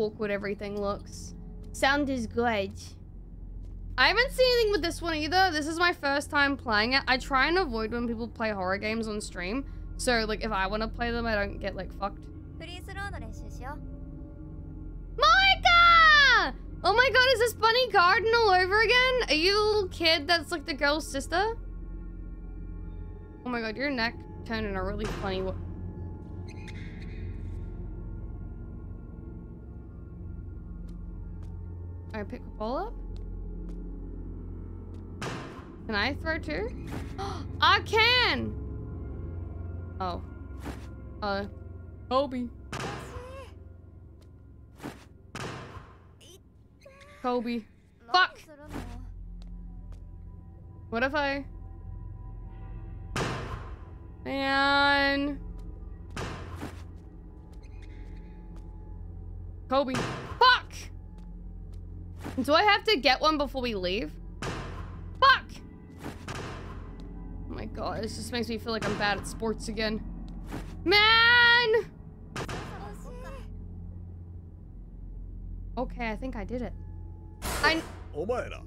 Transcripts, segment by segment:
awkward everything looks. Sound is good. I haven't seen anything with this one either. This is my first time playing it. I try and avoid when people play horror games on stream. So, like, if I want to play them, I don't get, like, fucked. Moika! Oh my god, is this Bunny Garden all over again? Are you the little kid that's, like, the girl's sister? Oh my god, your neck turned in a really funny way. I pick a ball up? Can I throw too? I can! Oh. Uh, Kobe. Kobe. Fuck! What if I... Man... Kobe. Fuck! Do I have to get one before we leave? Fuck! Oh my god, this just makes me feel like I'm bad at sports again. Man! Okay, I think I did it. I... お前ら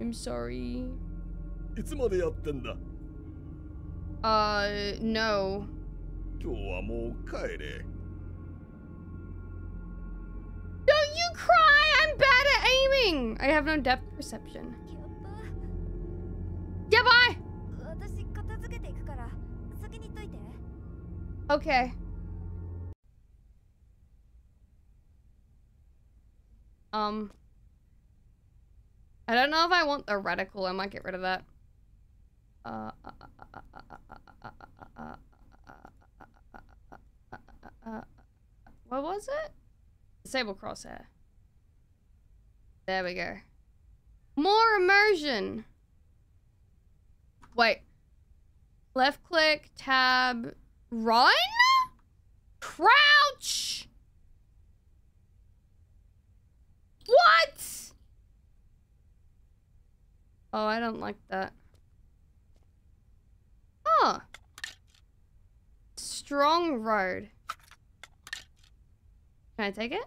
I'm sorry. いつまでやってんだ Uh, no. 今日はもう帰れ doing? I have no depth perception. Yeah, bye! Okay. Um. I don't know if I want the reticle. I might get rid of that. Uh, uh, uh, what was it? Disable crosshair. There we go. More immersion. Wait. Left click, tab, run? Crouch! What? Oh, I don't like that. Huh. Strong road. Can I take it?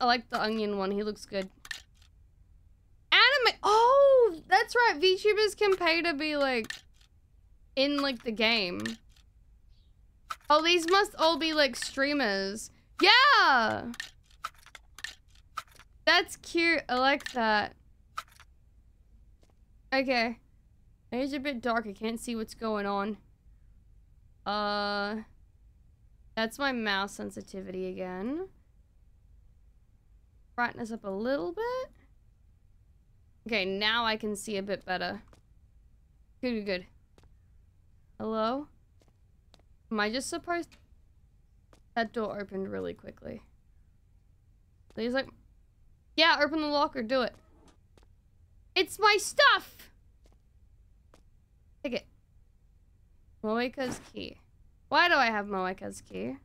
I like the onion one. He looks good. Anime. Oh, that's right. VTubers can pay to be like in like the game. Oh, these must all be like streamers. Yeah. That's cute. I like that. Okay. It's a bit dark. I can't see what's going on. Uh, that's my mouse sensitivity again. Brightness up a little bit. Okay, now I can see a bit better. Good, good, good. Hello? Am I just surprised? That door opened really quickly. He's like... Yeah, open the locker, do it. It's my stuff! Take it. Moika's key. Why do I have Moika's key?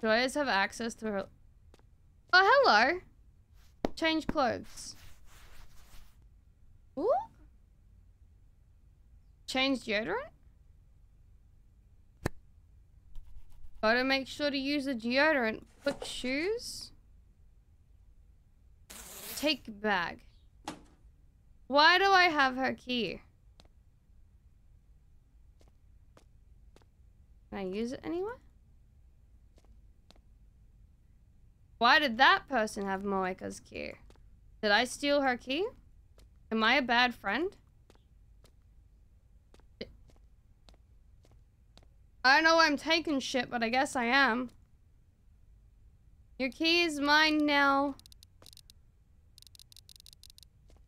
Do I just have access to her? Oh, hello. Change clothes. Ooh. Change deodorant? Gotta make sure to use the deodorant. Put shoes. Take bag. Why do I have her key? Can I use it anywhere? Why did that person have Moika's key? Did I steal her key? Am I a bad friend? I don't know I'm taking shit, but I guess I am. Your key is mine now.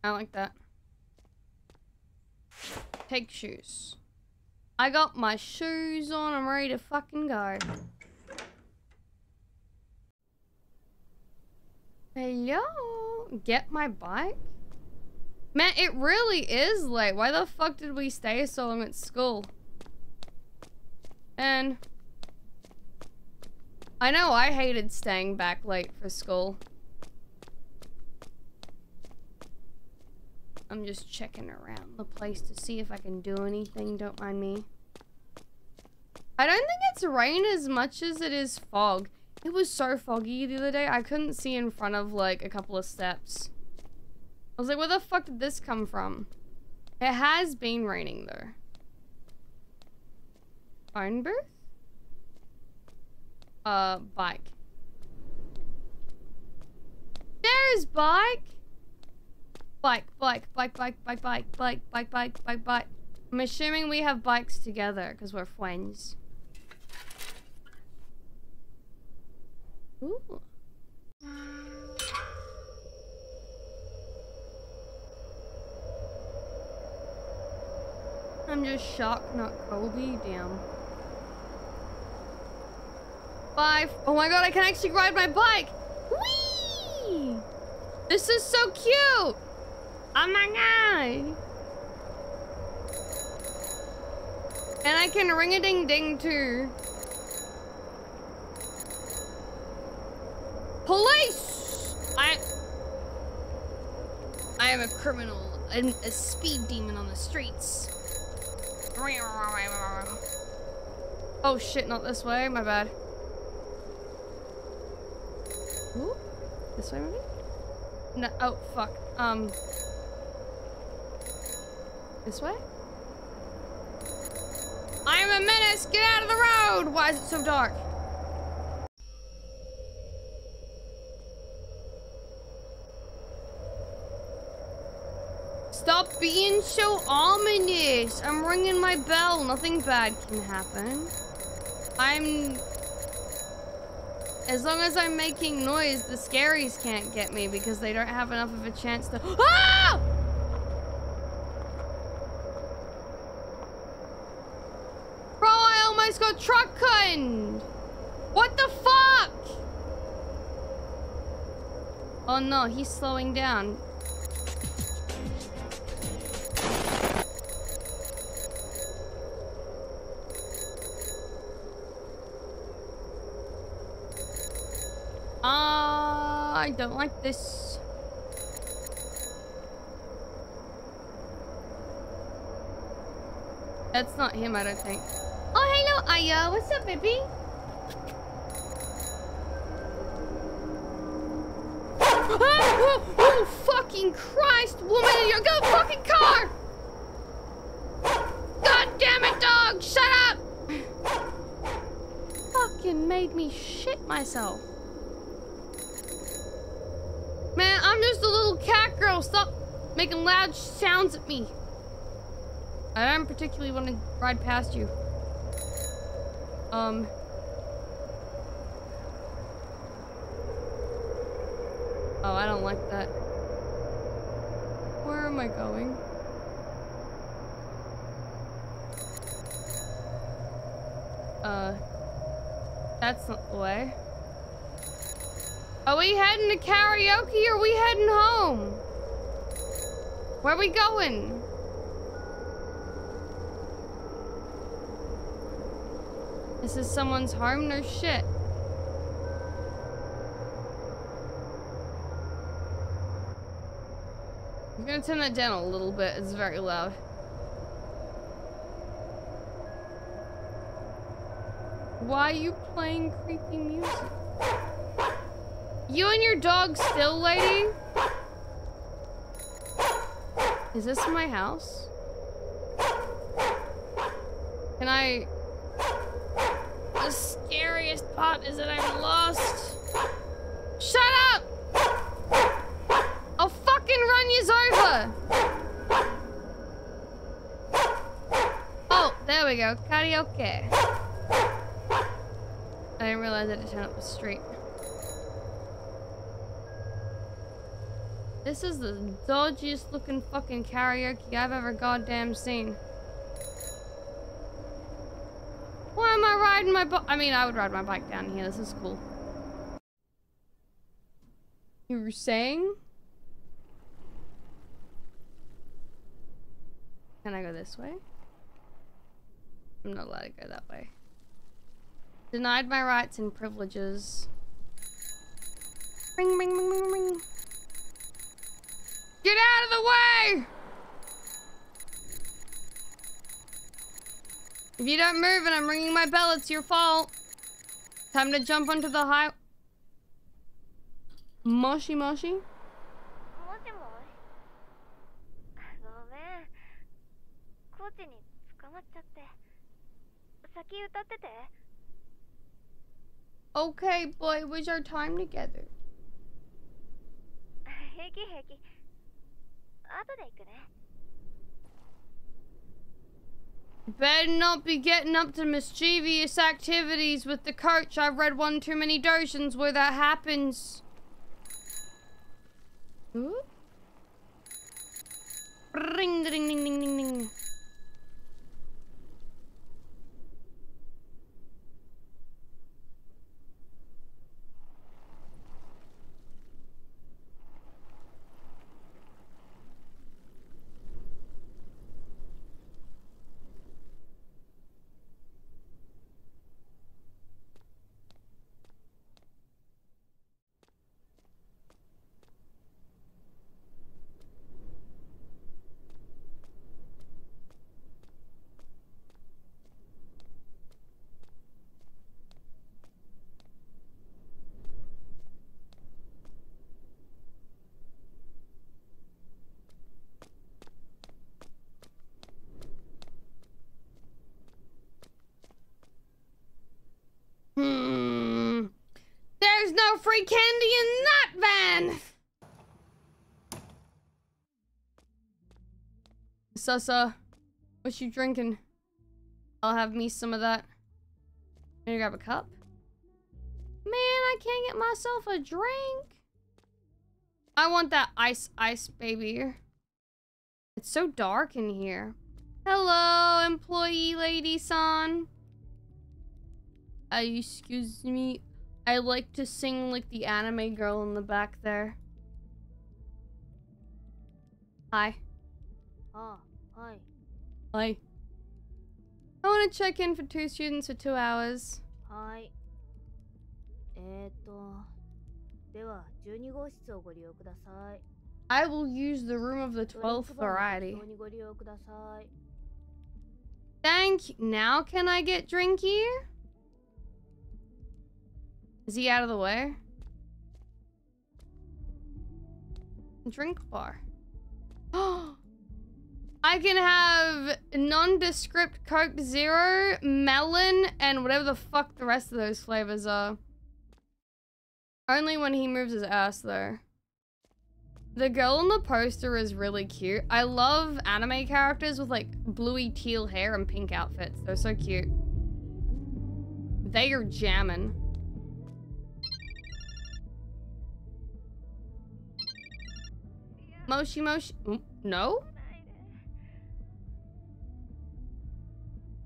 I like that. Take shoes. I got my shoes on. I'm ready to fucking go. Hello? Get my bike? Man, it really is late. Why the fuck did we stay so long at school? And... I know I hated staying back late for school. I'm just checking around the place to see if I can do anything. Don't mind me. I don't think it's rain as much as it is fog. It was so foggy the other day, I couldn't see in front of like a couple of steps. I was like, where the fuck did this come from? It has been raining though. Phone booth? Uh, bike. There's bike! Bike, bike, bike, bike, bike, bike, bike, bike, bike, bike, bike. I'm assuming we have bikes together because we're friends. Ooh. I'm just shocked, not Kobe. Damn. Five. Oh my god, I can actually ride my bike! Whee! This is so cute! Oh my god! And I can ring a ding ding too. Police! I... I am a criminal, and a speed demon on the streets. Oh shit, not this way, my bad. Ooh, this way maybe? No, oh fuck, um. This way? I am a menace, get out of the road! Why is it so dark? Stop being so ominous. I'm ringing my bell. Nothing bad can happen. I'm... As long as I'm making noise, the scaries can't get me because they don't have enough of a chance to... Ah! Bro, I almost got truck cunned! What the fuck? Oh no, he's slowing down. I don't like this. That's not him, I don't think. Oh, hello, Aya. Uh, what's up, baby? oh, oh, fucking Christ, woman in your go fucking car! God damn it, dog! Shut up! Fucking made me shit myself. Man, I'm just a little cat girl. Stop making loud sounds at me. I don't particularly want to ride past you. Um. Oh, I don't like that. Where am I going? Uh. That's not the way. Are we heading to karaoke or are we heading home? Where are we going? This is someone's harm No shit. I'm gonna turn that down a little bit. It's very loud. Why are you playing creepy music? You and your dog still, lady? Is this my house? Can I... The scariest part is that I'm lost. Shut up! I'll fucking run yous over! Oh, there we go. Karaoke. I didn't realize I had to turn up the street. This is the dodgiest looking fucking karaoke I've ever goddamn seen. Why am I riding my bike? I mean, I would ride my bike down here. This is cool. You were saying? Can I go this way? I'm not allowed to go that way. Denied my rights and privileges. Ring, ring, ring, ring, ring. Get out of the way! If you don't move and I'm ringing my bell, it's your fault. Time to jump onto the high... Moshi Moshi? Okay, boy, it was our time together. 後で行くね。Better not be getting up to mischievous activities with the coach. I've read one too many doujins where that happens. Ooh. Ring, ding, ding, ding, ding, ding. Free candy in that van. Sussa, what you drinking? I'll have me some of that. Can you grab a cup? Man, I can't get myself a drink. I want that ice ice baby. It's so dark in here. Hello, employee lady son. Uh, excuse me. I like to sing like the anime girl in the back there. Hi. ああはい Hi. I want to check in for two students for two hours. はいえー、っとでは12号室をご利用ください I will use the room of the ドリン 12th クバーの variety. 適当にご利用ください Thank you. Now can I get drink here? Is he out of the way? Drink bar. Oh, I can have nondescript Coke Zero, melon, and whatever the fuck the rest of those flavors are. Only when he moves his ass, though. The girl on the poster is really cute. I love anime characters with like bluey teal hair and pink outfits. They're so cute. They are jamming. Moshi Moshi. mm, No?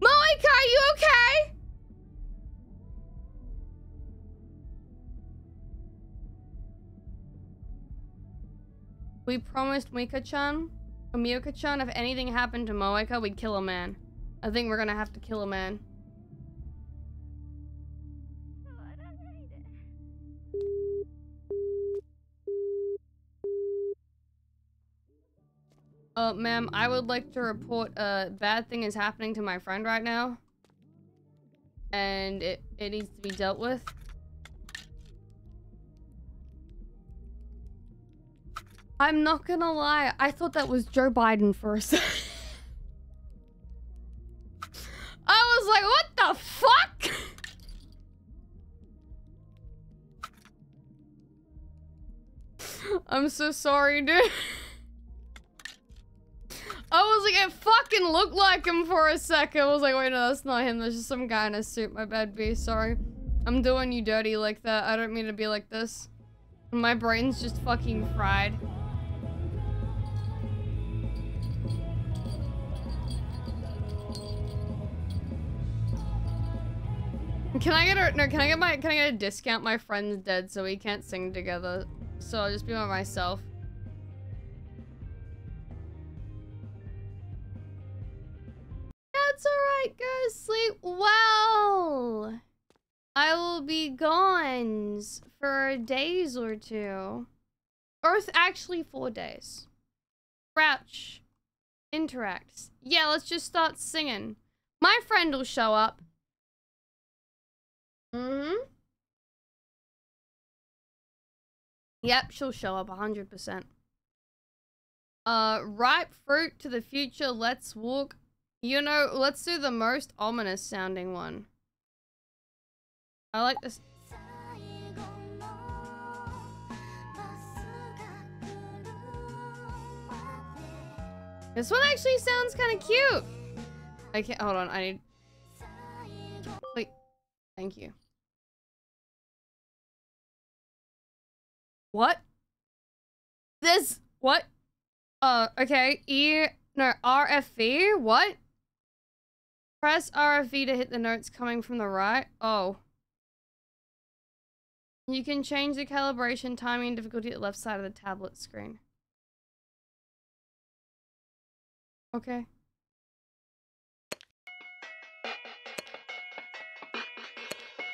Moika, are you okay? We promised Mika-chan, or Miyuka-chan, if anything happened to Moika, we'd kill a man. I think we're gonna have to kill a man. Uh, ma'am, I would like to report a bad thing is happening to my friend right now. And it, it needs to be dealt with. I'm not gonna lie, I thought that was Joe Biden for a second. I was like, what the fuck? I'm so sorry, dude. I was like, it fucking looked like him for a second. I was like, wait, no, that's not him. That's just some guy in a suit. My bad, B. Sorry. I'm doing you dirty like that. I don't mean to be like this. My brain's just fucking fried. Can I get a no? Can I get my? Can I get a discount? My friend's dead, so we can't sing together. So I'll just be by myself. That's alright, go sleep well. I will be gone for days or two. Or th- actually four days. Crouch. Interacts. Yeah, let's just start singing. My friend will show up. Mm-hmm. Yep, she'll show up 100%. Uh, ripe fruit to the future, let's walk. You know, let's do the most ominous sounding one. I like this. This one actually sounds kind of cute. I can't, hold on, I need, wait, thank you. What? This, what? Uh, okay, E, no, RFV, what? Press RFV to hit the notes coming from the right. Oh. You can change the calibration, timing, and difficulty at the left side of the tablet screen. Okay.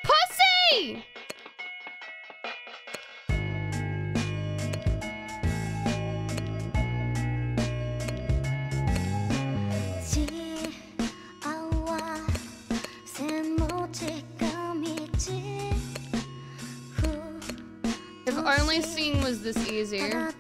Pussy! Only seeing was this easier.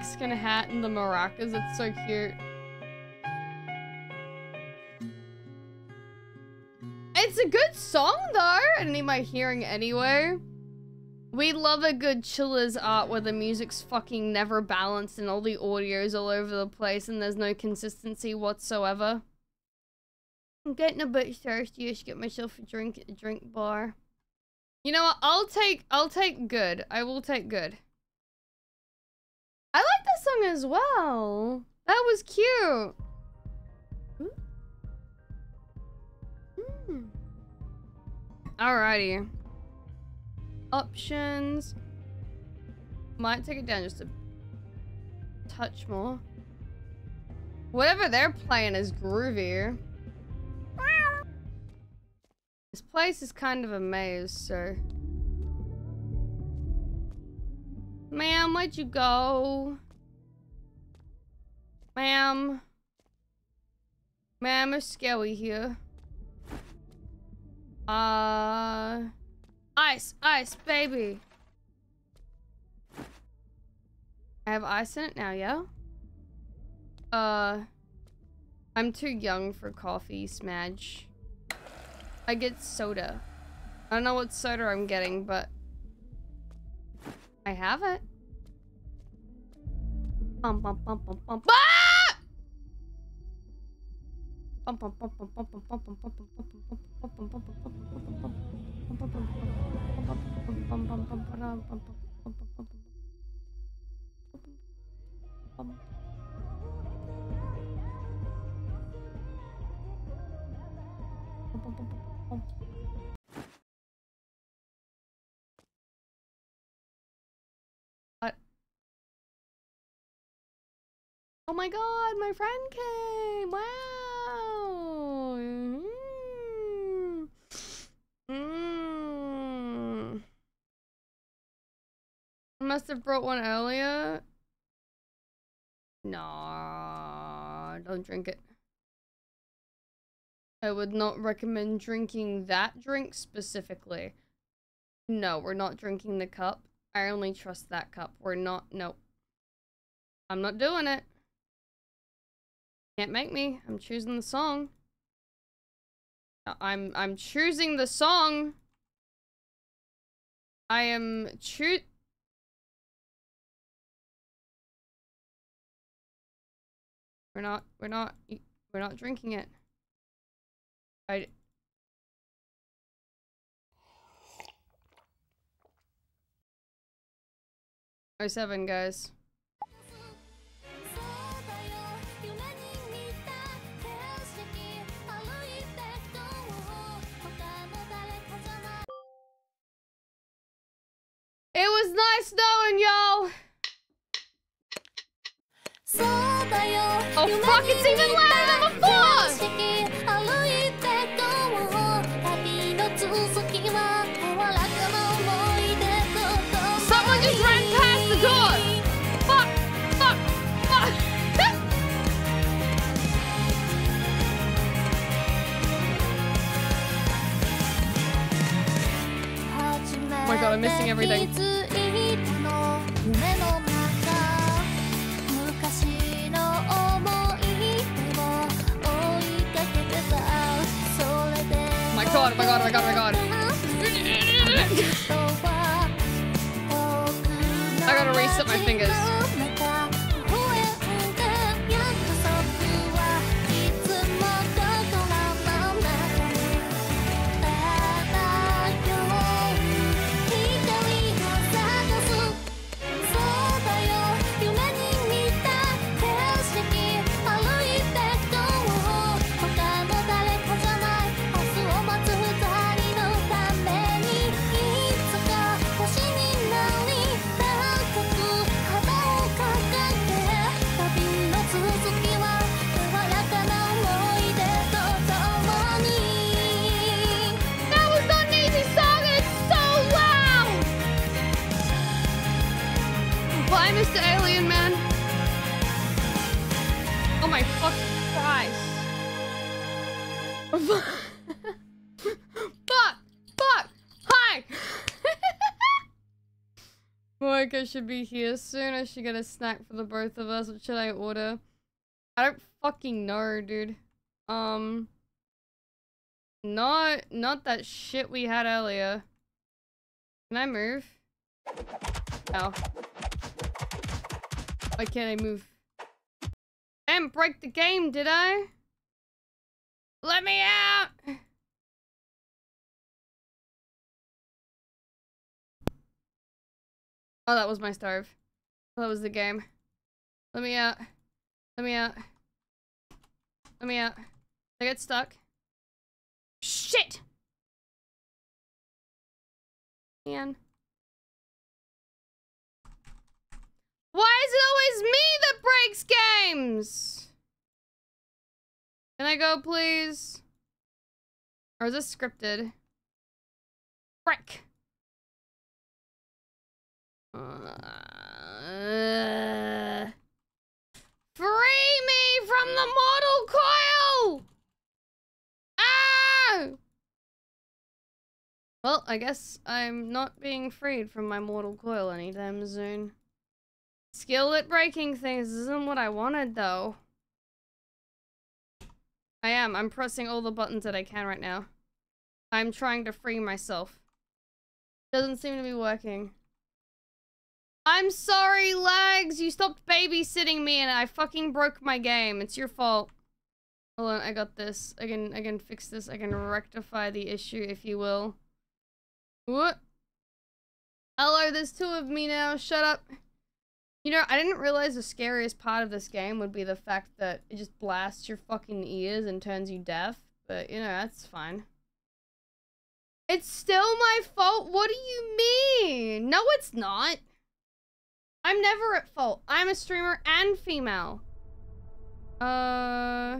Mexican hat and the maracas. It's so cute. It's a good song though. I need my hearing anyway. We love a good Chilla's Art where the music's fucking never balanced and all the audio's all over the place and there's no consistency whatsoever. I'm getting a bit thirsty. I should get myself a drink at the drink bar. You know what? I'll take I'll take good. I will take good. I like this song as well. That was cute. Hmm. Alrighty. Options. Might take it down just a touch more. Whatever they're playing is groovy. This place is kind of a maze, so. Ma'am, where'd you go? Ma'am. Ma'am, it's scary here. Uh. Ice, ice, baby. I have ice in it now, yeah? Uh. I'm too young for coffee, Smadge. I get soda. I don't know what soda I'm getting, but I have it. Bum bum bum bum bum. Ah! Bum bum bum bum bum bum bum bum bum bum bum bum bum bum bum bum bum bum bum What? Oh my god, my friend came! Wow! Mm. Mm. Must have brought one earlier. No, don't drink it. I would not recommend drinking that drink specifically. No, we're not drinking the cup. I only trust that cup. We're not, nope. I'm not doing it. Can't make me. I'm choosing the song. Uh, I'm, I'm choosing the song. I am choo- We're not, we're not, we're not drinking it. I. Oh seven guys. nice knowing y'all. Oh fuck, it's even louder than before! Someone just ran past the door! Fuck! Fuck! Fuck! oh my god, I'm missing everything. God! Oh my god! Oh my god! Oh my god! I gotta reset my fingers. Moika should be here soon. I should get a snack for the both of us. What should I order? I don't fucking know, dude. Um... Not, not that shit we had earlier. Can I move? Oh. Why can't I move? Didn't break the game, did I? Let me out! Oh, that was my starve. That was the game. Let me out. Let me out. Let me out. I get stuck. Shit! Man. Why is it always me that breaks games? Can I go, please? Or is this scripted? Frick. Uh, free me from the mortal coil! Ah! Well, I guess I'm not being freed from my mortal coil anytime soon. Skill at breaking things isn't what I wanted, though. I am. I'm pressing all the buttons that I can right now. I'm trying to free myself. Doesn't seem to be working. I'm sorry, Lags! You stopped babysitting me and I fucking broke my game. It's your fault. Hold on, I got this. I can I can fix this. I can rectify the issue, if you will. What? Hello, there's two of me now. Shut up. You know, I didn't realize the scariest part of this game would be the fact that it just blasts your fucking ears and turns you deaf. But, you know, that's fine. It's still my fault? What do you mean? No, it's not. I'm never at fault. I'm a streamer and female. Uh...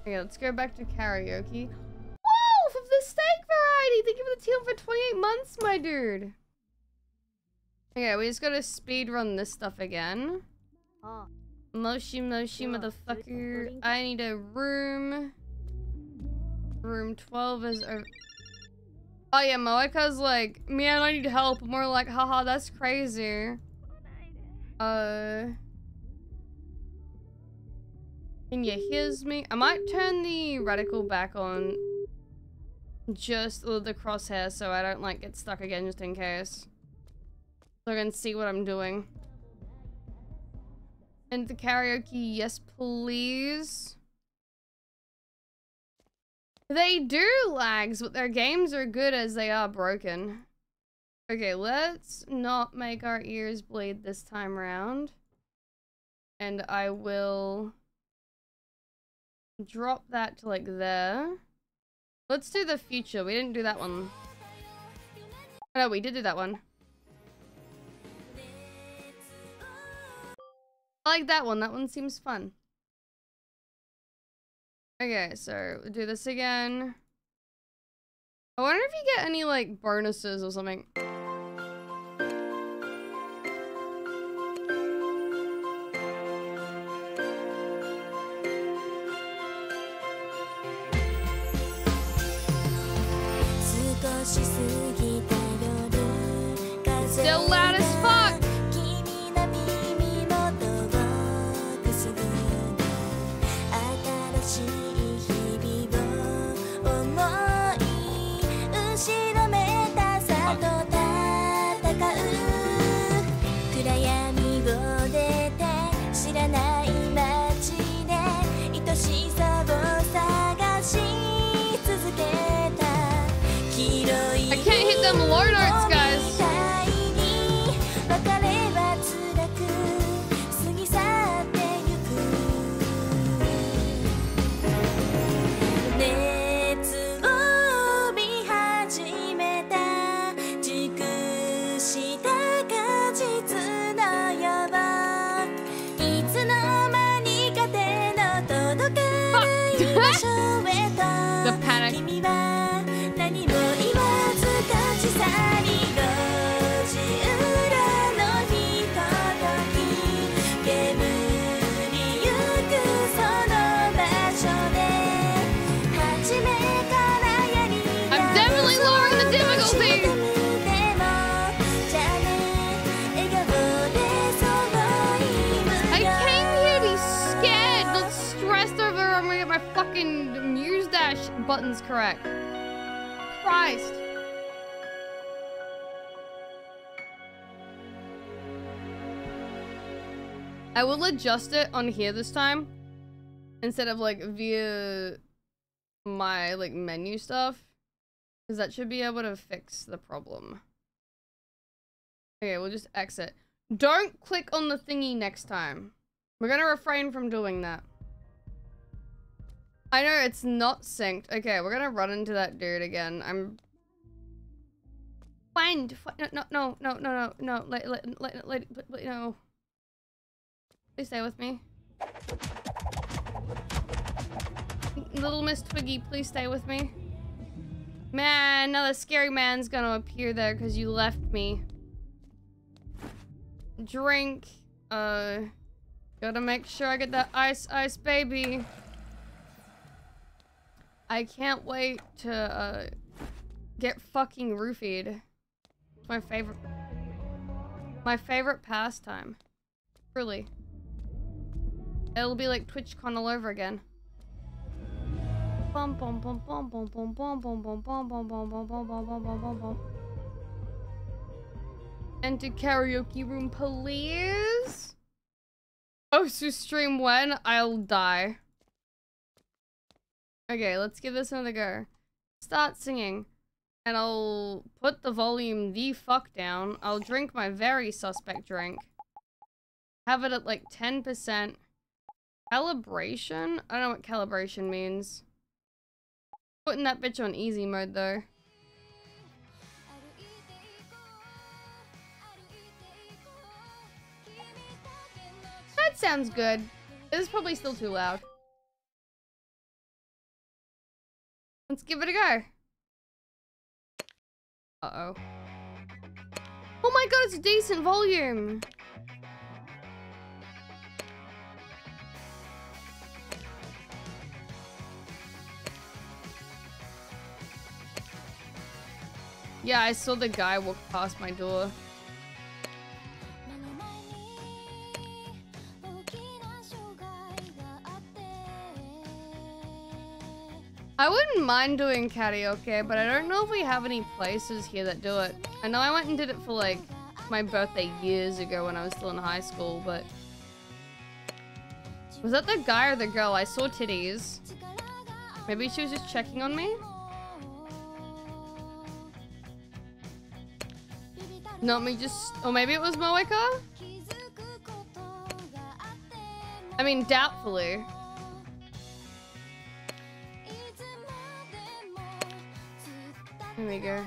Okay, let's go back to karaoke. Wolf of the steak variety! Thank you for the teal for 28 months, my dude. Okay, we just gotta speed run this stuff again. Oh. Moshi Moshi motherfucker. I need a room. Room 12 is over. Oh yeah, Moeka's like, man, I need help. More like, haha, that's crazy. Uh. Can you hear me? I might turn the reticle back on. Just the crosshair so I don't like get stuck again just in case. So I can see what I'm doing. And the karaoke, yes please. They do lags, but their games are good as they are broken. Okay, let's not make our ears bleed this time round. And I will drop that to like there. Let's do the future. We didn't do that one. Oh, no, we did do that one. I like that one. That one seems fun. Okay, so we'll do this again. I wonder if you get any like bonuses or something. I'm definitely lowering the difficulty! I came here to be scared, not stressed over I'm gonna get my fucking dash buttons correct. Christ! I will adjust it on here this time instead of like via my like menu stuff. Because that should be able to fix the problem. Okay, we'll just exit. Don't click on the thingy next time. We're gonna refrain from doing that. I know it's not synced. Okay, we're gonna run into that dude again. I'm find fi- no no no no no no let let, let, let no. Please stay with me. Little Miss Twiggy, please stay with me. Man, now the scary man's gonna appear there because you left me. Drink. Uh, gotta make sure I get that ice, ice baby. I can't wait to uh, get fucking roofied. It's my favorite. My favorite pastime. Truly. It'll be like TwitchCon all over again. Bum bum bum bum bum bum bum bum bum bum bum bum bum bum bum bum bum bum bum. Enter karaoke room, please. Oh, so stream when? I'll die. Okay, let's give this another go. Start singing. And I'll put the volume the fuck down. I'll drink my very suspect drink. Have it at like 10%. Calibration? I don't know what calibration means. Putting that bitch on easy mode though. That sounds good. It is probably still too loud. Let's give it a go. Uh-oh. Oh my god, it's a decent volume. Yeah, I saw the guy walk past my door. I wouldn't mind doing karaoke, but I don't know if we have any places here that do it. I know I went and did it for like my birthday years ago when I was still in high school, but... Was that the guy or the girl? I saw titties. Maybe she was just checking on me? Not me just, or maybe it was Moeka? I mean, doubtfully. Here we go.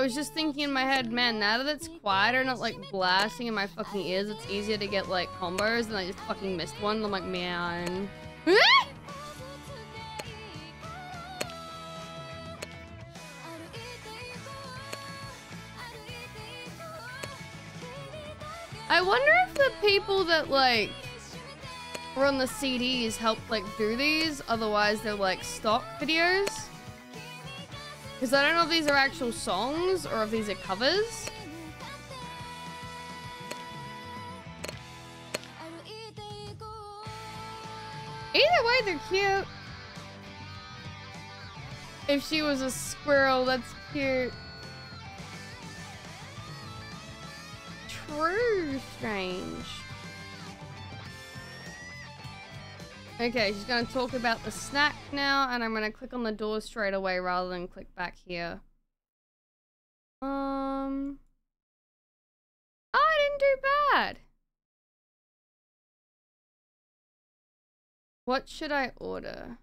I was just thinking in my head, man, now that it's quieter, and not like blasting in my fucking ears, it's easier to get like combos, and I just fucking missed one. I'm like, man. I wonder if the people that like were on the CDs helped like do these, otherwise they're like stock videos. Because I don't know if these are actual songs or if these are covers. Either way, they're cute. If she was a squirrel, that's cute. True strange. Okay, she's gonna talk about the snack now, and I'm gonna click on the door straight away rather than click back here. Um. Oh, I didn't do bad. What should I order?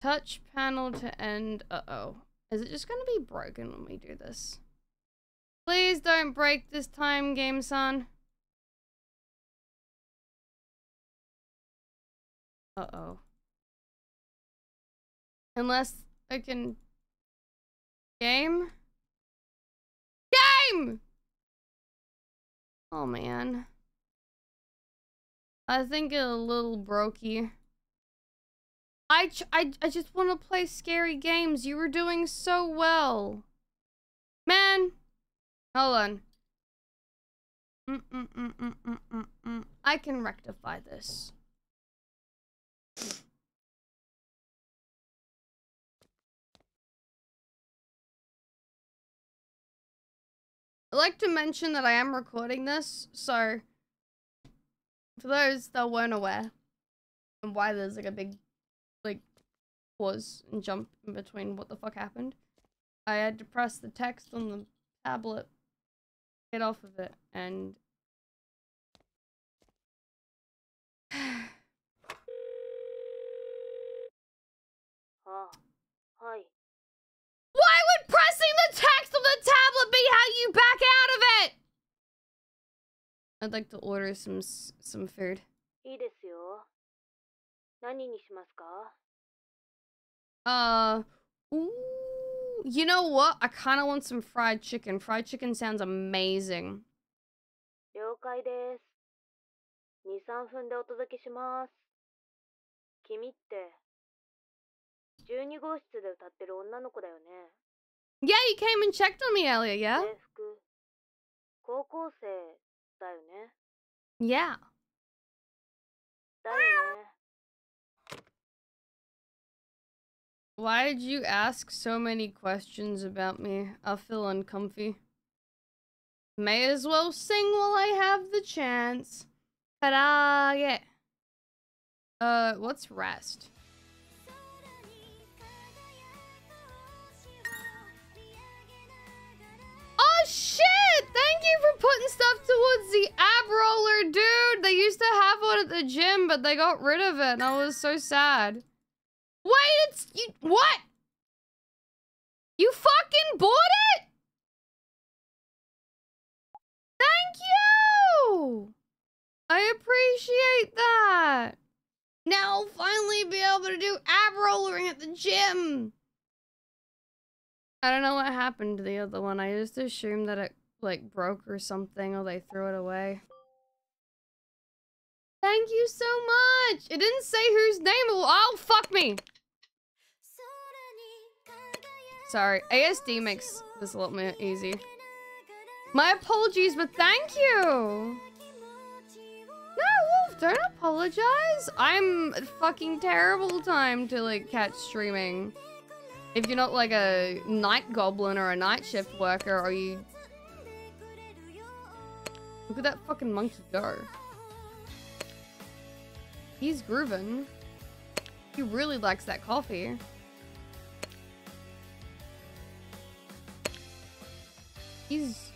Touch panel to end. Uh oh. Is it just gonna be broken when we do this? Please don't break this time, game son. Uh-oh. Unless I can... Game? Game! Oh, man. I think it a little brokey. I, I, I just want to play scary games. You were doing so well. Man. Hold on. -mm -mm -mm -mm -mm -mm. I can rectify this. I'd like to mention that I am recording this, so for those that weren't aware and why there's like a big like pause and jump in between what the fuck happened, I had to press the text on the tablet, get off of it, and I'd like to order some some food. Uh, ooh, you know what? I kind of want some fried chicken. Fried chicken sounds amazing. Yeah, you came and checked on me earlier, yeah? 制服高校生だよね Yeah. だよね Why did you ask so many questions about me? I feel uncomfy. May as well sing while I have the chance. Karage. Uh, what's rest? Oh shit! Thank you for putting stuff towards the ab roller, dude! They used to have one at the gym, but they got rid of it, and I was so sad. Wait, it's you. What? You fucking bought it? Thank you. I appreciate that. Now I'll finally be able to do ab rollering at the gym. I don't know what happened to the other one. I just assumed that it like broke or something or they threw it away. Thank you so much. It didn't say whose name it was. Oh, fuck me. Sorry, ASD makes this a little bit easy. My apologies, but thank you. No, Wolf, don't apologize. I'm fucking terrible time to like catch streaming. If you're not like a night goblin or a night shift worker, or you... Look at that fucking monkey go. He's grooving. He really likes that coffee. He's...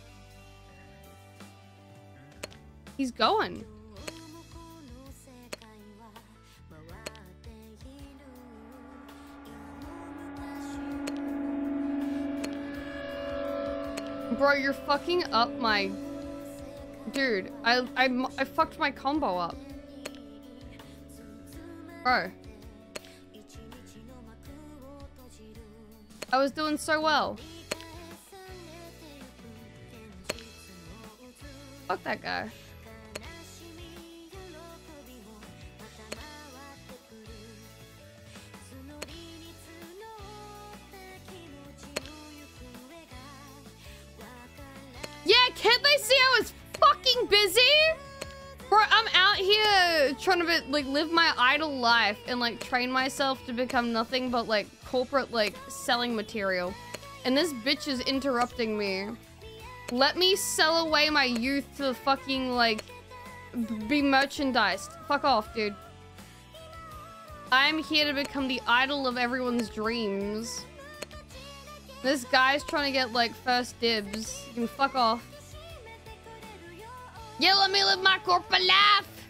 He's going. Bro, you're fucking up my... Dude, I, I, I fucked my combo up. Bro. I was doing so well. Fuck that guy. Yeah, can't they see I was busy? Bro, I'm out here trying to be, like live my idle life and like train myself to become nothing but like corporate like selling material. And this bitch is interrupting me. Let me sell away my youth to fucking like be merchandised. Fuck off, dude. I'm here to become the idol of everyone's dreams. This guy's trying to get like first dibs. You can fuck off. Yeah, let me live my corporate life.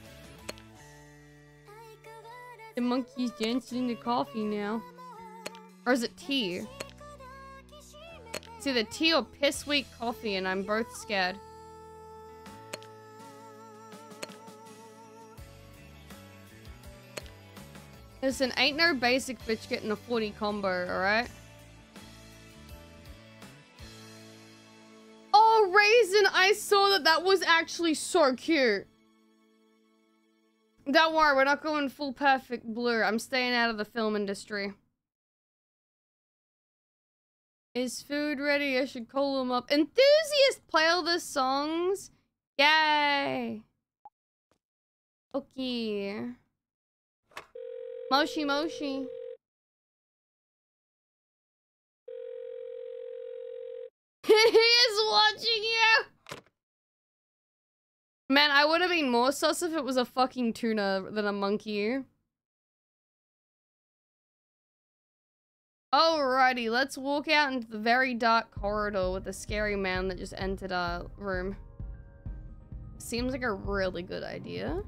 The monkey's dancing in the coffee now. Or is it tea? It's either tea or piss weak coffee and I'm both scared. Listen, ain't no basic bitch getting a 40 combo, alright? Oh, Raisin, I saw that that was actually so cute. Don't worry, we're not going full perfect blue. I'm staying out of the film industry. Is food ready? I should call them up. Enthusiast the songs. Yay. Okay. Moshi Moshi. he is watching you! Man, I would have been more sus if it was a fucking tuna than a monkey. Alrighty, let's walk out into the very dark corridor with the scary man that just entered our room. Seems like a really good idea.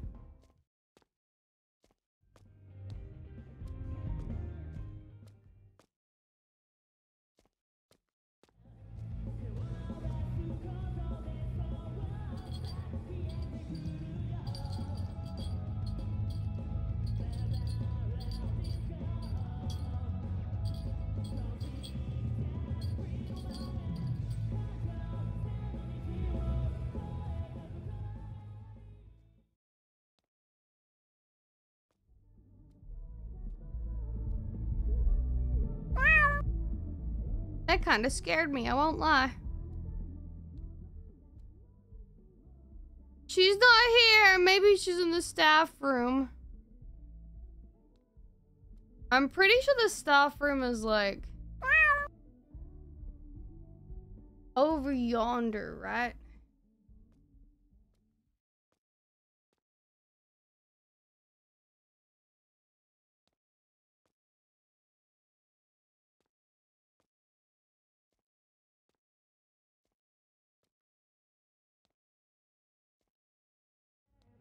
That kind of scared me, I won't lie. She's not here. Maybe she's in the staff room. I'm pretty sure the staff room is like... Over yonder, right?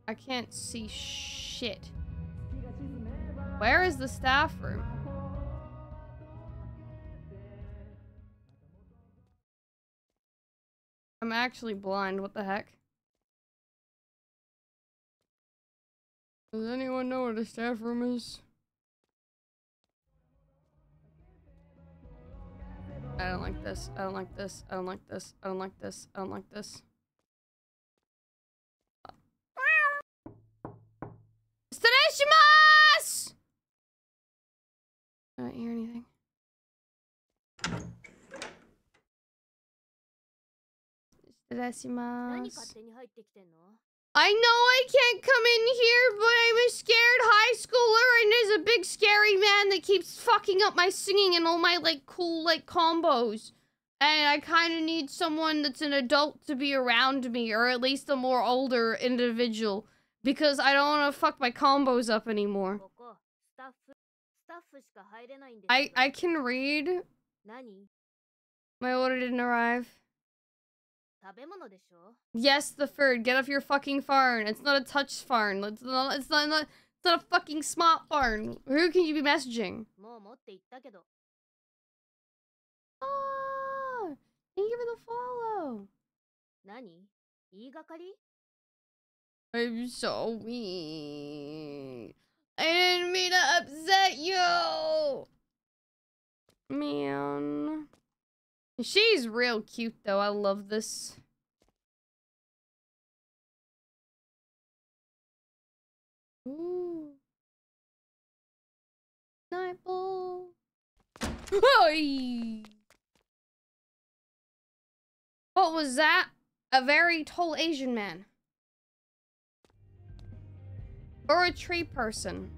I can't see shit. Where is the staff room? I'm actually blind. What the heck? Does anyone know where the staff room is? I don't like this. I don't like this. I don't like this. I don't like this. I don't like this. I don't hear anything. I know I can't come in here, but I'm a scared high schooler and there's a big scary man that keeps fucking up my singing and all my, like, cool, like, combos. And I kind of need someone that's an adult to be around me, or at least a more older individual, because I don't want to fuck my combos up anymore. I I can read. My order didn't arrive. Yes, the third. Get off your fucking phone. It's not a touch phone. It's not. It's not. It's not a fucking smartphone. Who can you be messaging? Ah, thank you for the follow. I'm so weak. Man. She's real cute though. I love this. Ooh. Night ball. What was that? A very tall Asian man. Or a tree person.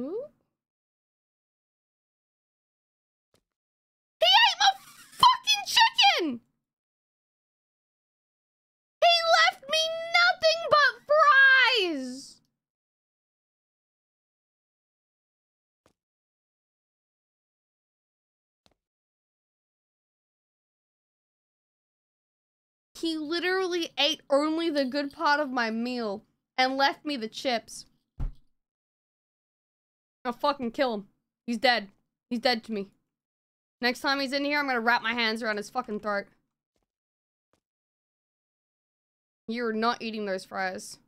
Ooh. He ate my fucking chicken! He left me nothing but fries! He literally ate only the good part of my meal and left me the chips. I'll fucking kill him. He's dead. He's dead to me. Next time he's in here, I'm gonna wrap my hands around his fucking throat. You're not eating those fries.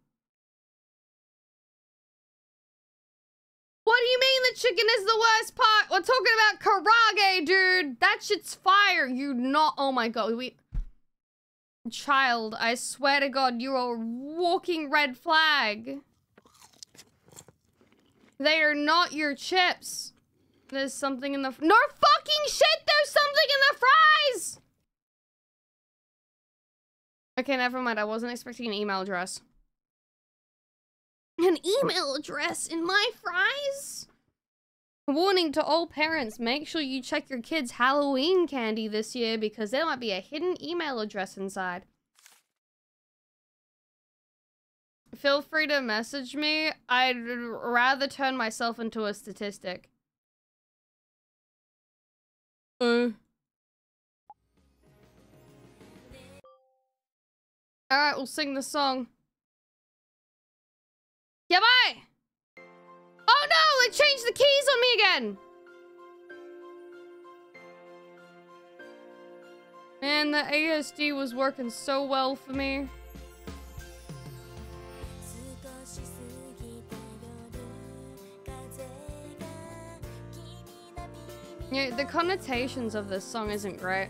What do you mean the chicken is the worst part? We're talking about karaage, dude. That shit's fire. You're not. Oh my god. We. Child, I swear to God, you're a walking red flag. They are not your chips. There's something in the. No fucking shit! There's something in the fries! Okay, never mind. I wasn't expecting an email address. An email address in my fries? Warning to all parents, make sure you check your kids' Halloween candy this year because there might be a hidden email address inside. Feel free to message me. I'd rather turn myself into a statistic. Uh. Alright, we'll sing the song. Yeah, bye! Oh no! It changed the keys on me again! Man, the ASD was working so well for me. Yeah, the connotations of this song isn't great.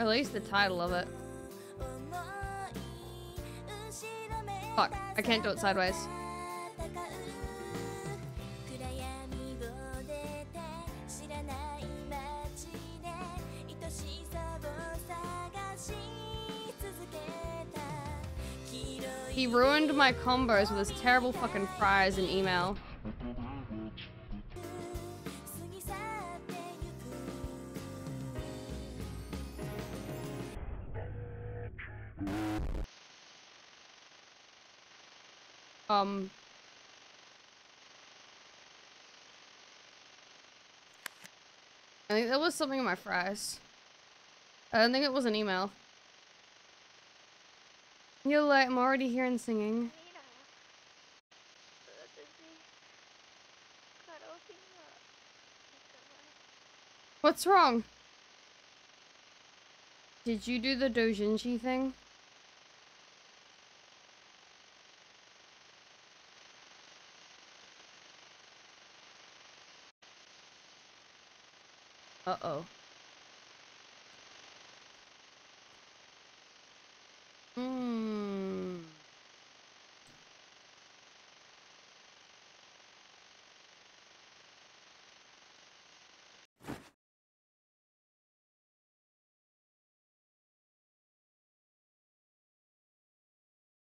At least the title of it. Fuck, I can't do it sideways. He ruined my combos with his terrible fucking fries and email. um I think that was something in my fries. I don't think it was an email. You're like, I'm already here and singing. What's wrong? Did you do the doujinshi thing? Uh-oh. Hmm.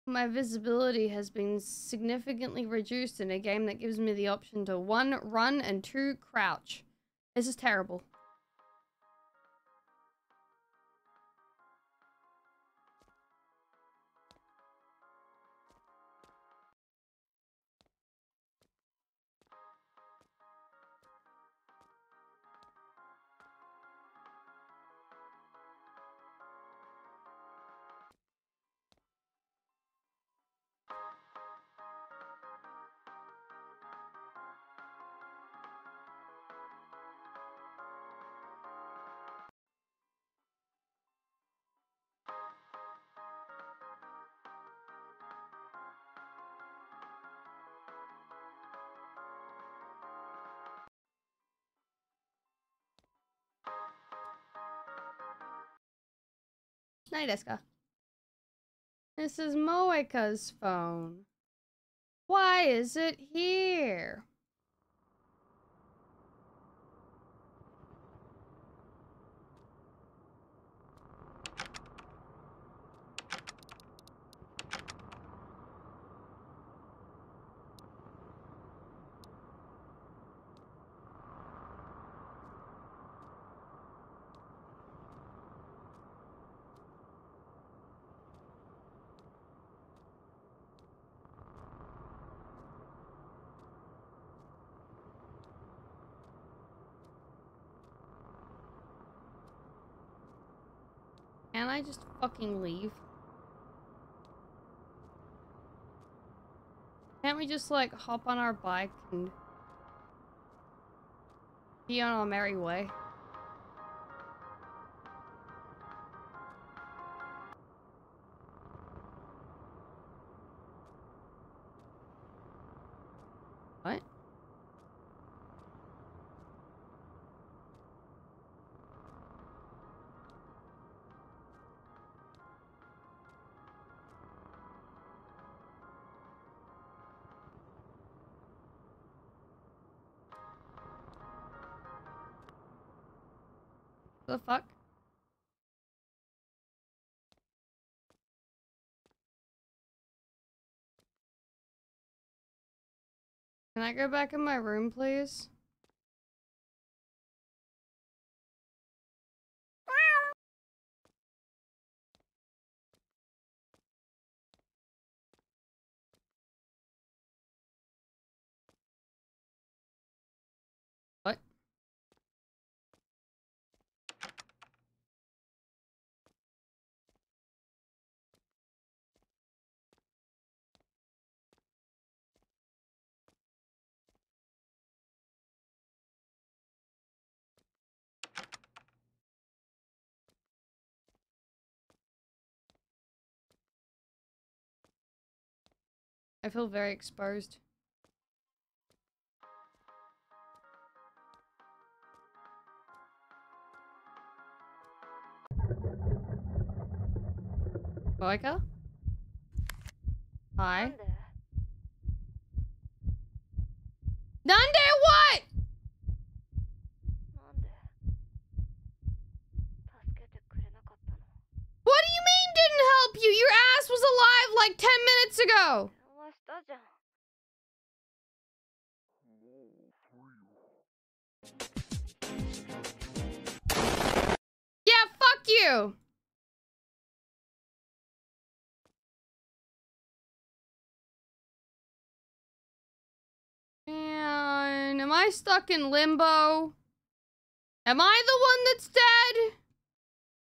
My visibility has been significantly reduced in a game that gives me the option to one, run, and two, crouch. This is terrible. Night, Eska. This is Moeka's phone. Why is it here? I just fucking leave? Can't we just like hop on our bike and be on our merry way? The fuck? Can I go back in my room, please? I feel very exposed. Boyka? Hi. Nande what? What do you mean didn't help you? Your ass was alive like 10 minutes ago. ったじゃんもう遅いよ Yeah, fuck you! And am I stuck in limbo? Am I the one that's dead?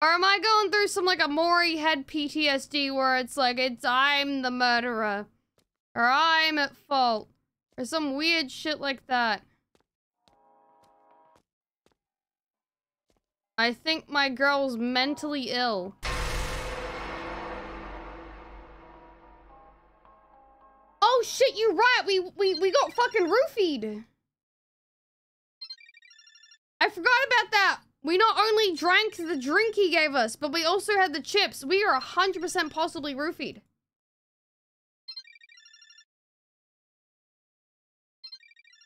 Or am I going through some like Omori head PTSD where it's like it's I'm the murderer? Or I'm at fault? Or some weird shit like that. I think my girl's mentally ill. Oh shit, you're right. We we we got fucking roofied. I forgot about that. We not only drank the drink he gave us, but we also had the chips. We are 100% possibly roofied.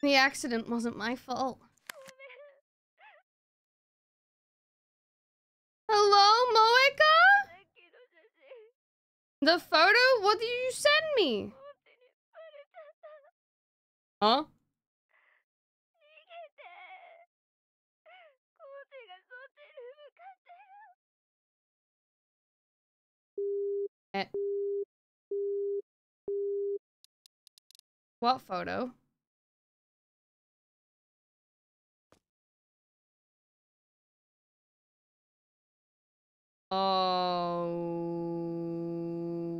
The accident wasn't my fault. Hello, Moeka? The photo? What did you send me? Huh? Eh. What photo? Oh,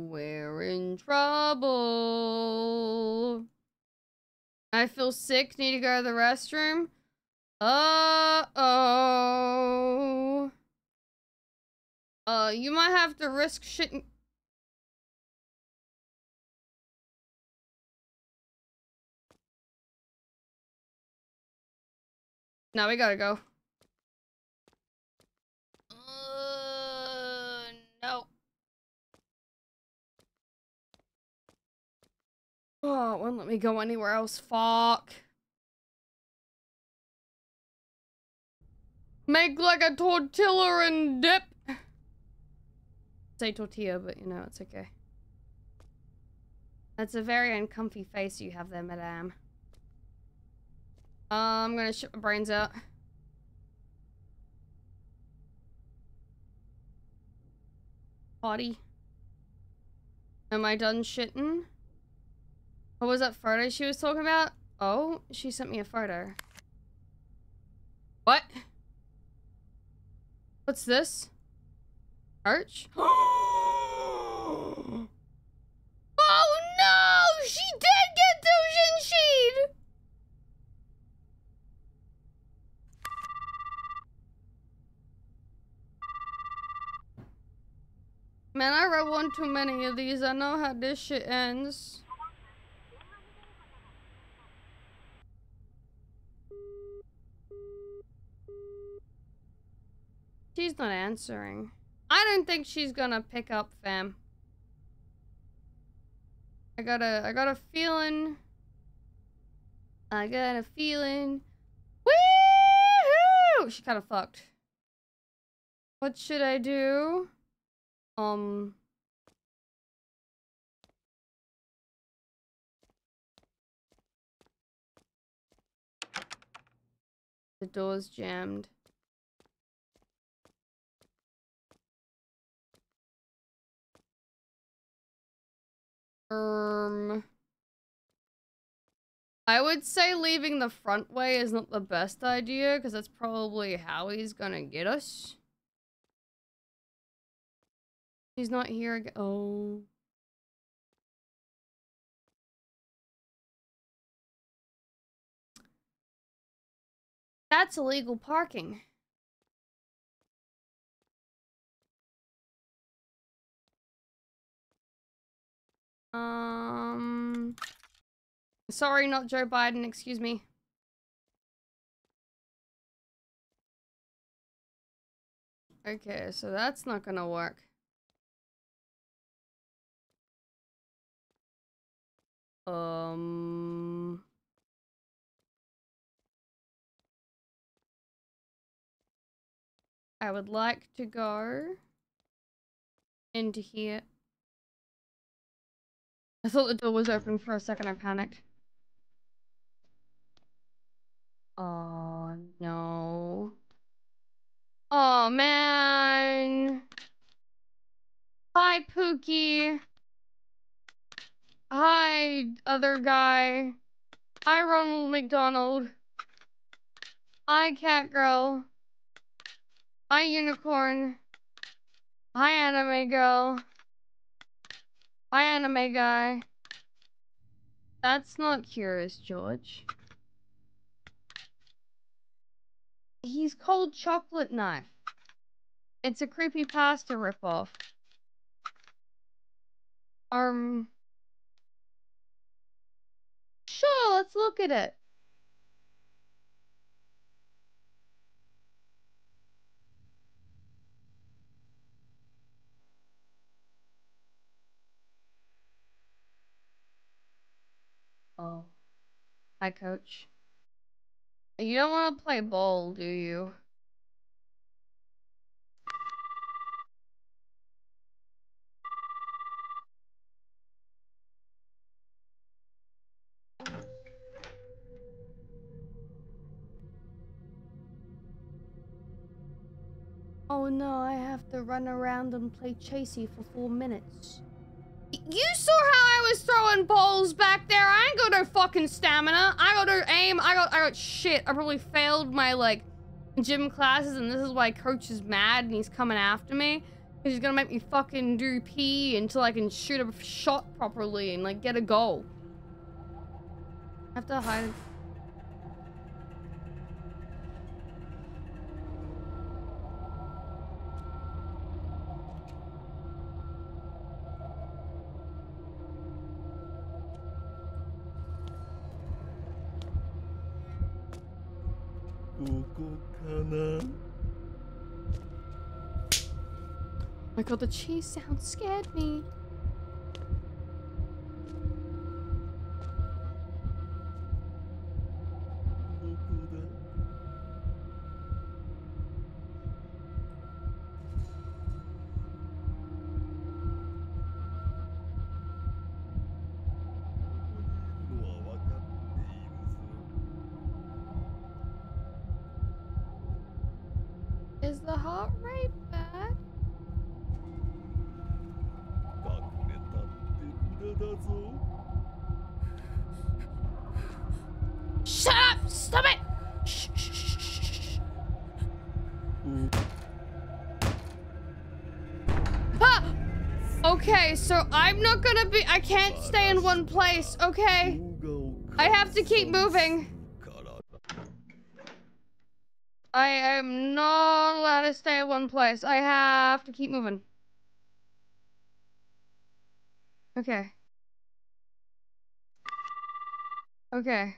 we're in trouble. I feel sick, need to go to the restroom. Uh-oh. Uh, you might have to risk shitting. Now we gotta go. Oh, it won't let me go anywhere else. Fuck. Make like a tortilla and dip. Say tortilla, but you know, it's okay. That's a very uncomfy face you have there, madame. Uh, I'm gonna shit my brains out. Potty. Am I done shitting? What was that photo she was talking about? Oh, she sent me a photo. What? What's this? Arch? oh no! She did get doujinshi'd! Man, I read one too many of these. I know how this shit ends. She's not answering. I don't think she's gonna pick up, fam. I got a, I got a feeling. I got a feeling. Woohoo! She kind of fucked. What should I do? Um. The door's jammed. Um. I would say leaving the front way is not the best idea because that's probably how he's gonna get us. He's not here again. Oh. That's illegal parking. Um. Sorry, not Joe Biden. Excuse me. Okay, so that's not gonna work. Um. I would like to go into here. I thought the door was open for a second. I panicked. Oh no. Oh man. Hi, Pookie. Hi, other guy. Hi, Ronald McDonald. Hi, Cat Girl. Hi, Unicorn. Hi, Anime Girl. Hi, Anime Guy. That's not Curious George. He's called Chocolate Knife. It's a creepy pasta ripoff. Um. Sure, let's look at it. Oh. Hi, coach. You don't want to play ball, do you? Oh no, I have to run around and play chasey for four minutes. You saw how I was throwing balls back there. I ain't got no fucking stamina. I got no aim. I got I got shit. I probably failed my like gym classes, and this is why coach is mad and he's coming after me. He's gonna make me fucking do pee until I can shoot a shot properly and like get a goal. I have to hide. Oh no. My god, the cheese sound scared me. stay in one place, okay? I have to keep moving. I am not allowed to stay in one place. I have to keep moving. Okay. Okay.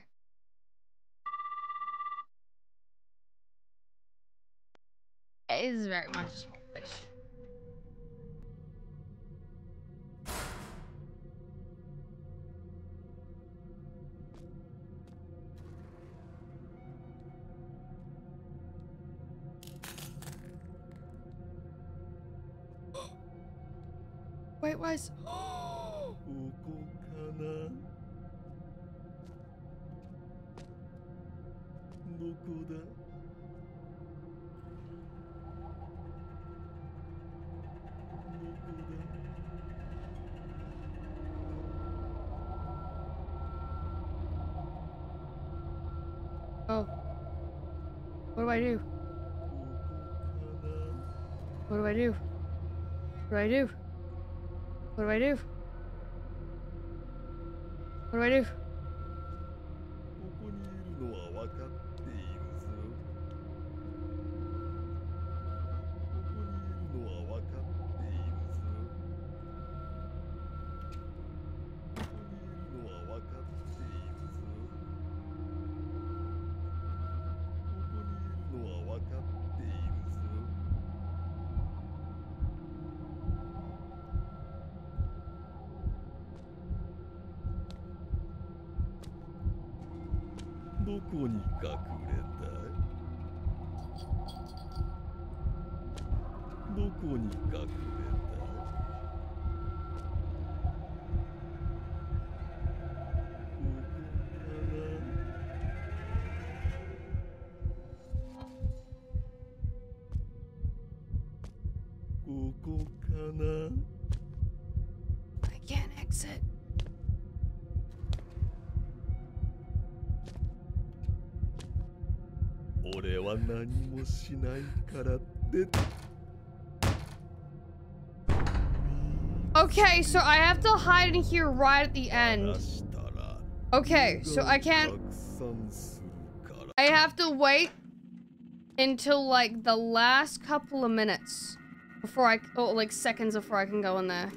It is very much rubbish. Wait, where's... Oh. What do I do? What do I do? What do I do? What do I do? What do I do? 俺は何もしないからって Okay, so I have to hide in here right at the 話 end. したら Okay, so I can't. 拡散するから I have to wait until like the last couple of minutes before I, or like seconds before I can go in there.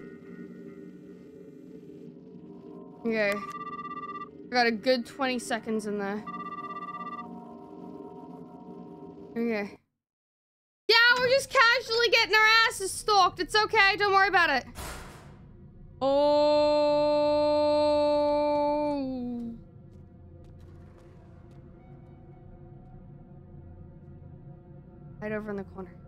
Okay. I got a good 20 seconds in there. Okay. Yeah, we're just casually getting our asses stalked. It's okay. Don't worry about it. Oh. Right over in the corner.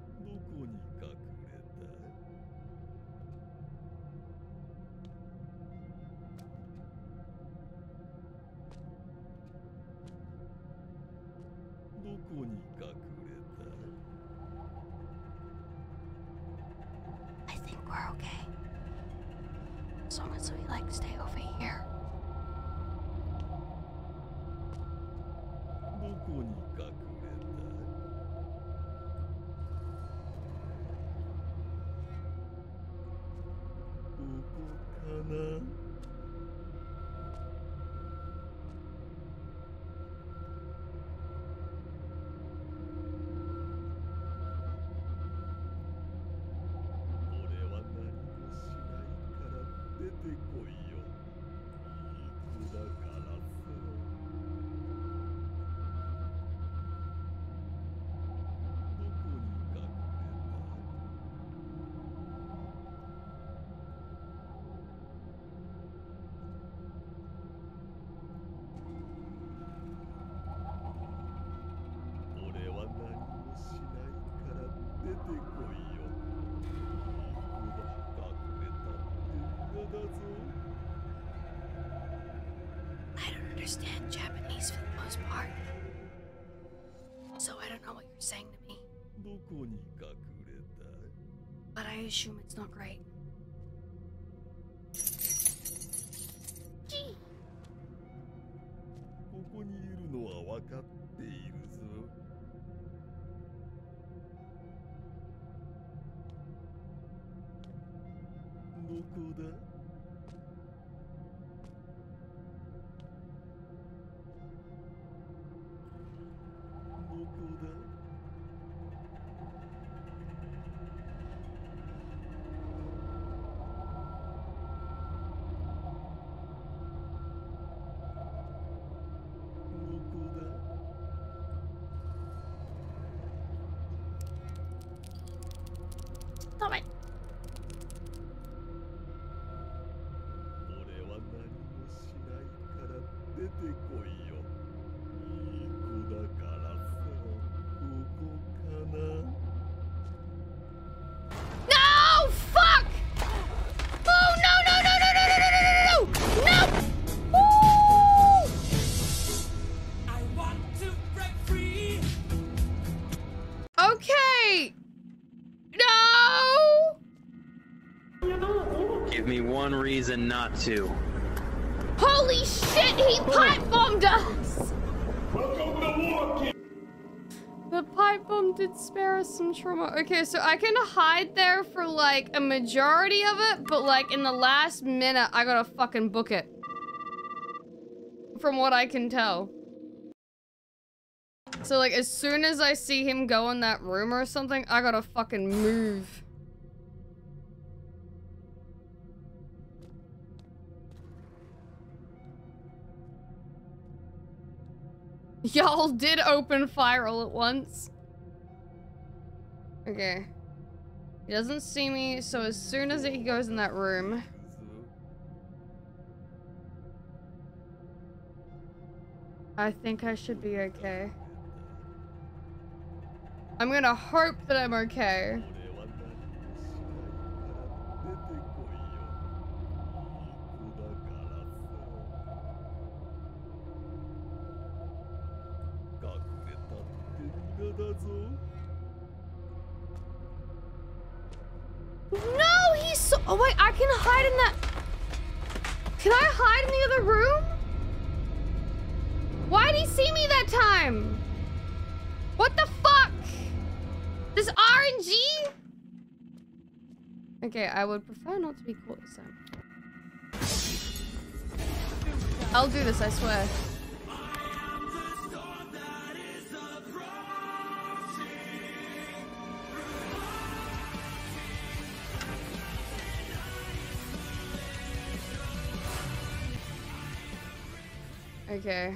どこに隠れた But I assume it's not great. Gee. ここにいるのは分かっている reason not to. Holy shit! He pipe bombed us. The pipe bomb did spare us some trauma. Okay, so I can hide there for like a majority of it, but like in the last minute, I gotta fucking book it. From what I can tell. So like as soon as I see him go in that room or something, I gotta fucking move. Y'all did open fire all at once. Okay. He doesn't see me, so as soon as he goes in that room... I think I should be okay. I'm gonna hope that I'm okay. that's. No, he's so... Oh, wait, I can hide in that... Can I hide in the other room? Why'd he see me that time? What the fuck? This RNG? Okay, I would prefer not to be caught this time. I'll do this, I swear. Okay.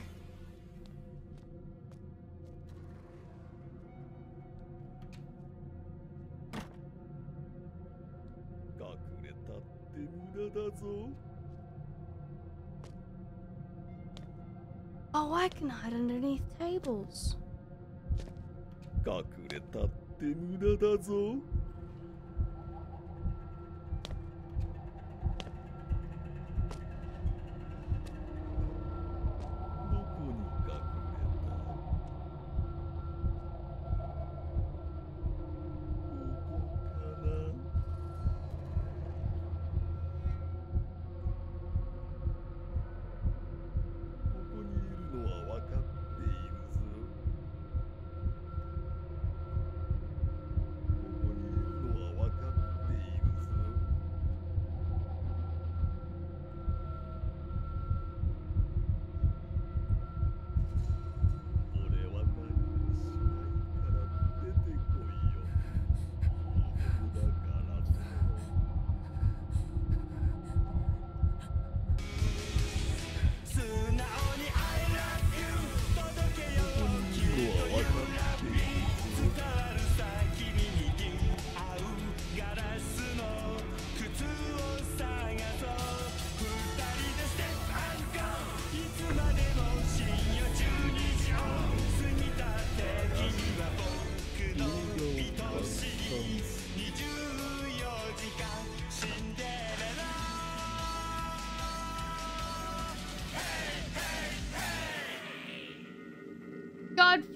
Oh, I can hide underneath tables. 隠れたって無駄だぞ。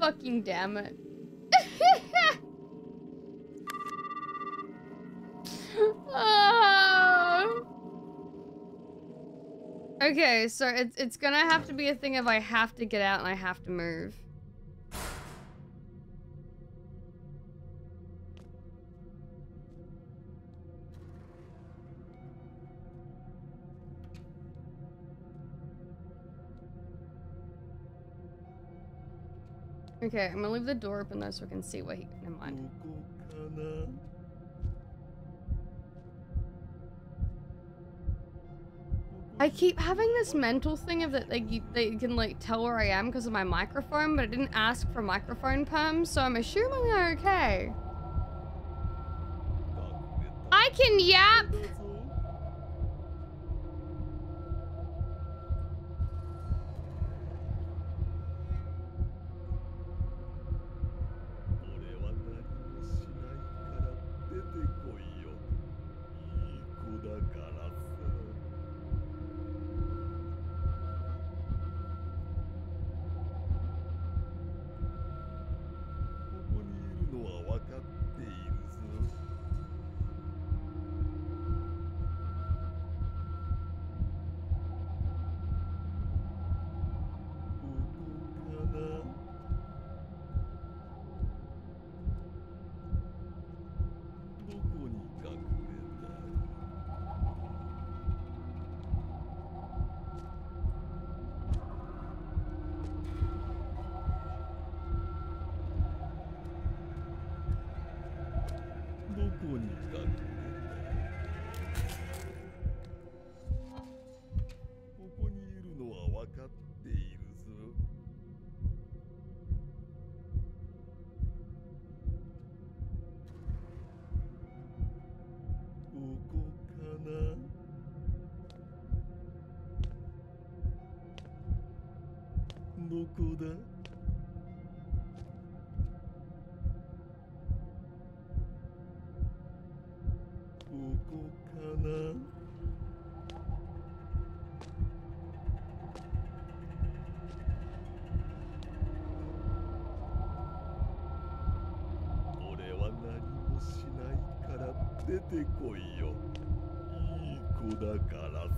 fucking damn it. oh. Okay, so it's, it's gonna have to be a thing if I have to get out and I have to move. Okay, I'm gonna leave the door open though so we can see what he. Never mind. I keep having this mental thing of that like you, can like tell where I am because of my microphone, but I didn't ask for microphone perms, so I'm assuming they're okay. I can yap. Fakat değil. だからさ。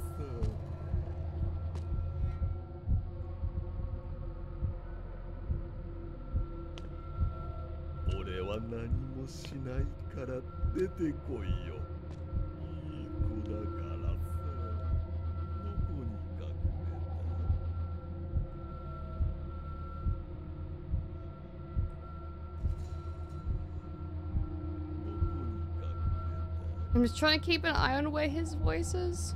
俺は何もしないから出てこいよ。I'm just trying to keep an eye on where his voice is.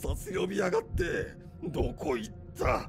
察呼びやがってどこ行った？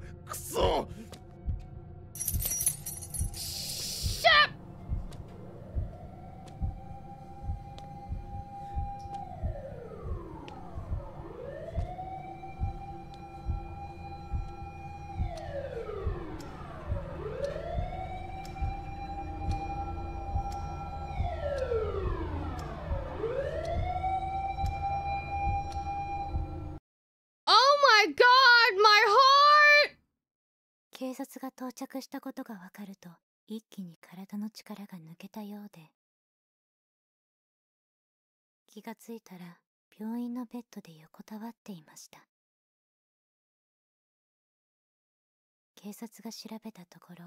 警察が到着したことがわかると一気に体の力が抜けたようで。気がついたら病院のベッドで横たわっていました。警察が調べたところ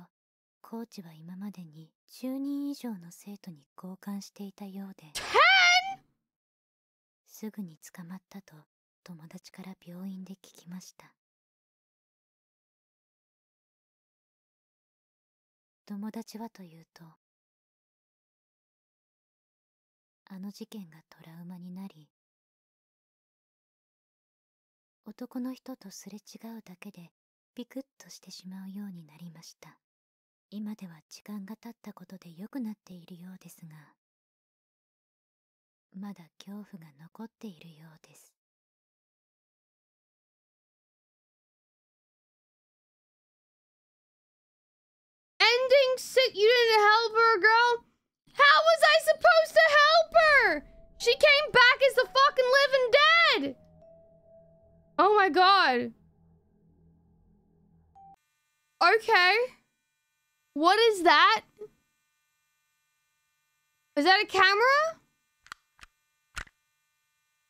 コーチは今までに10人以上の生徒に交換していたようで。すぐに捕まったと友達から病院で聞きました友達はというとあの事件がトラウマになり男の人とすれ違うだけでビクッとしてしまうようになりました。今では時間が経ったことで良くなっているようですがまだ恐怖が残っているようです。Ending sick. You didn't help her, girl. How was I supposed to help her? She came back as the fucking living dead. Oh my god. Okay. What is that? Is that a camera?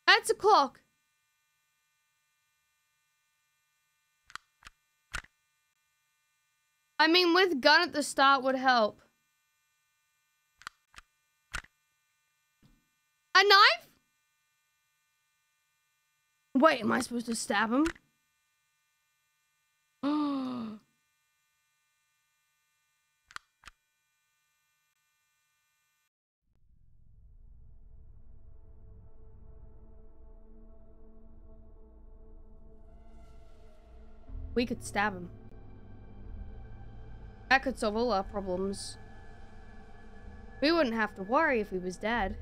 That's a clock. I mean, with gun at the start would help. A knife? Wait, am I supposed to stab him? we could stab him. That could solve all our problems. We wouldn't have to worry if he was dead.